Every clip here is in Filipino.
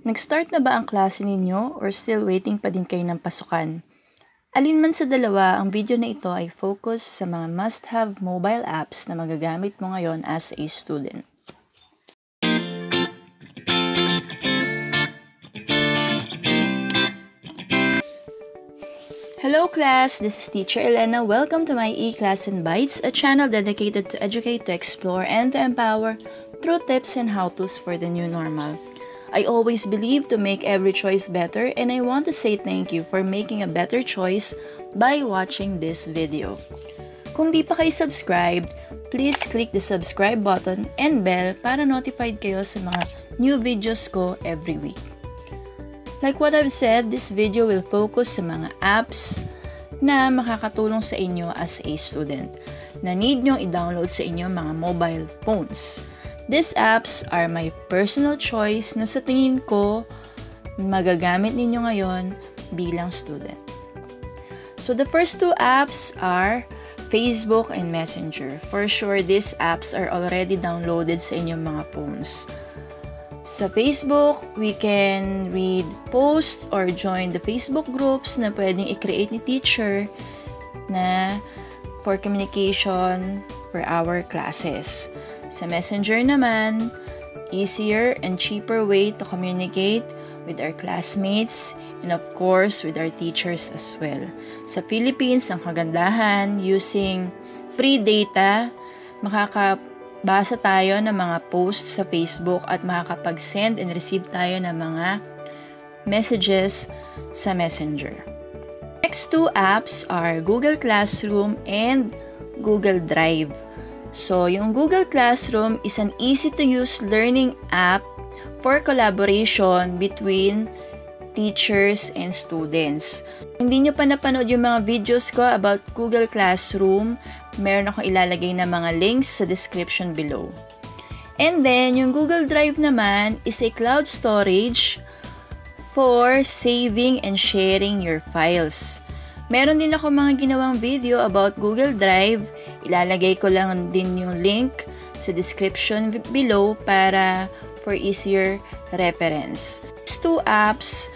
Nag-start na ba ang klase ninyo or still waiting pa din kayo ng pasukan? Alin man sa dalawa, ang video na ito ay focus sa mga must-have mobile apps na magagamit mo ngayon as a student. Hello class, this is Teacher Elena. Welcome to my E-Class and Bytes, a channel dedicated to educate, to explore, and to empower through tips and how-tos for the new normal. I always believe to make every choice better and I want to say thank you for making a better choice by watching this video. Kung di pa kayo subscribed, please click the subscribe button and bell para notified kayo sa mga new videos ko every week. Like what I've said, this video will focus sa mga apps na makakatulong sa inyo as a student na need nyo i-download sa inyo mga mobile phones. These apps are my personal choice na sa tingin ko magagamit ninyo ngayon bilang student. So the first two apps are Facebook and Messenger. For sure, these apps are already downloaded sa inyong mga phones. Sa Facebook, we can read posts or join the Facebook groups na pwedeng i-create ni teacher na for communication for our classes. Sa Messenger naman, easier and cheaper way to communicate with our classmates and of course with our teachers as well. Sa Philippines, ang kagandahan using free data, makaka basa tayo ng mga posts sa Facebook at makakapag-send and receive tayo ng mga messages sa Messenger. Next two apps are Google Classroom and Google Drive. So, yung Google Classroom is an easy-to-use learning app for collaboration between teachers and students. Hindi nyo pa napanood yung mga videos ko about Google Classroom, meron akong ilalagay na mga links sa description below. And then, yung Google Drive naman is a cloud storage for saving and sharing your files. Meron din ako mga ginawang video about Google Drive. Ilalagay ko lang din yung link sa description below para for easier reference. These two apps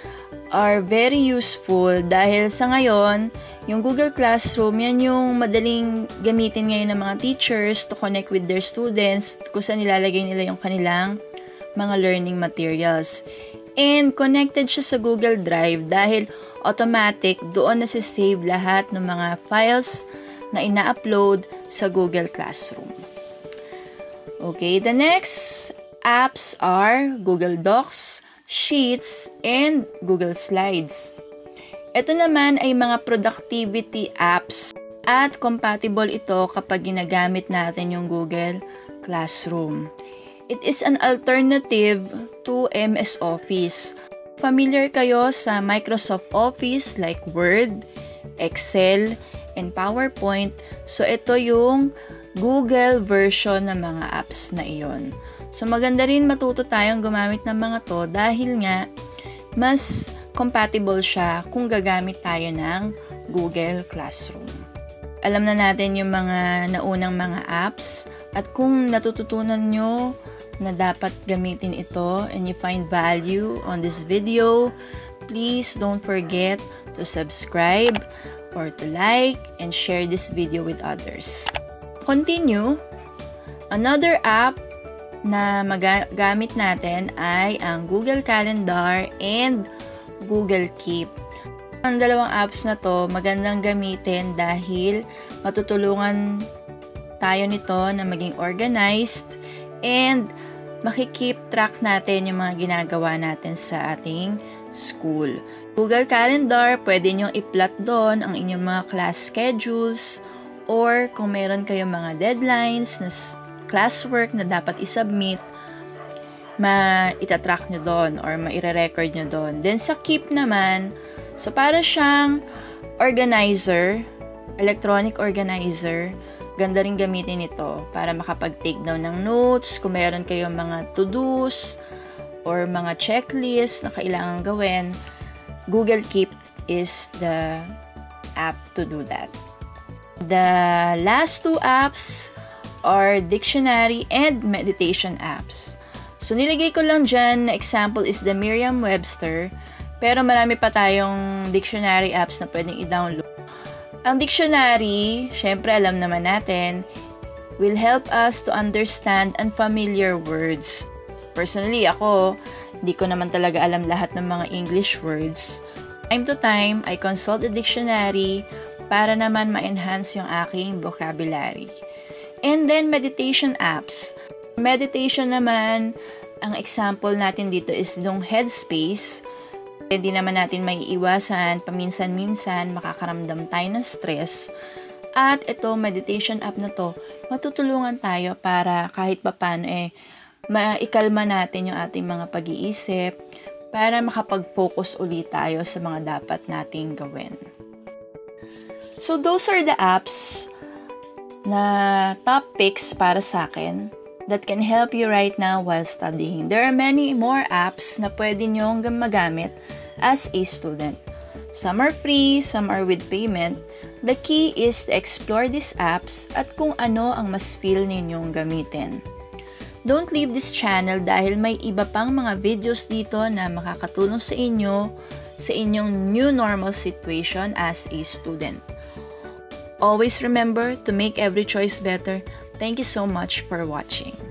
are very useful dahil sa ngayon, yung Google Classroom, yan yung madaling gamitin ngayon ng mga teachers to connect with their students kung saan nilalagay nila yung kanilang mga learning materials. And connected siya sa Google Drive dahil automatic doon na save lahat ng mga files na ina-upload sa Google Classroom. Okay, the next apps are Google Docs, Sheets, and Google Slides. Ito naman ay mga productivity apps at compatible ito kapag ginagamit natin yung Google Classroom. It is an alternative to MS Office. Familiar kayo sa Microsoft Office like Word, Excel, and PowerPoint. So ito yung Google version ng mga apps na iyon. So maganda rin matuto tayong gumamit ng mga to dahil nga mas compatible siya kung gagamit tayo ng Google Classroom. Alam na natin yung mga naunang mga apps at kung natututunan nyo na dapat gamitin ito and you find value on this video, please don't forget to subscribe or to like and share this video with others. Continue. Another app na magamit natin ay ang Google Calendar and Google Keep. Ang dalawang apps na to magandang gamitin dahil matutulungan tayo nito na maging organized and makikip track natin yung mga ginagawa natin sa ating school. Google Calendar, pwede nyo i-plot doon ang inyong mga class schedules or kung meron kayong mga deadlines na classwork na dapat isubmit, ma-itatrack nyo doon or ma-record nyo doon. Then sa Keep naman, so para siyang organizer, electronic organizer, ganda rin gamitin ito para makapag-take down ng notes, kung meron kayong mga to-dos or mga checklist na kailangan gawin, Google Keep is the app to do that. The last two apps are dictionary and meditation apps. So, nilagay ko lang dyan na example is the Merriam-Webster, pero marami pa tayong dictionary apps na pwedeng i-download. Ang dictionary, syempre alam naman natin, will help us to understand unfamiliar words. Personally, ako, di ko naman talaga alam lahat ng mga English words. Time to time, I consult the dictionary para naman ma-enhance yung aking vocabulary. And then, meditation apps. Meditation naman, ang example natin dito is yung headspace. Hindi naman natin may iwasan, paminsan-minsan makakaramdam tayo ng stress. At ito, meditation app na to, matutulungan tayo para kahit papano eh, maikalma natin yung ating mga pag-iisip para makapag-focus ulit tayo sa mga dapat nating gawin. So those are the apps na top picks para sa akin that can help you right now while studying. There are many more apps na pwede nyong magamit as a student. Some are free, some are with payment. The key is to explore these apps at kung ano ang mas feel ninyong gamitin. Don't leave this channel dahil may iba pang mga videos dito na makakatulong sa inyo sa inyong new normal situation as a student. Always remember to make every choice better. Thank you so much for watching.